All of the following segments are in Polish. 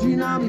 immaginami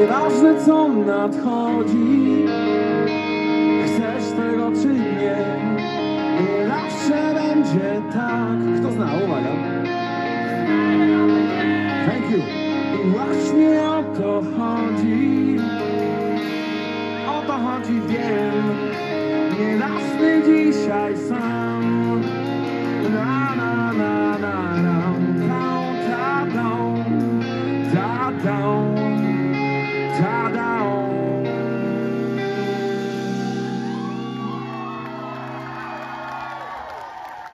Nieważne co nadchodzi Chcesz tego czy nie Nie zawsze będzie tak. Kto zna? Uwaga. Thank you. I właśnie o to chodzi co chodzi wiem Nie dzisiaj sam. Na na na.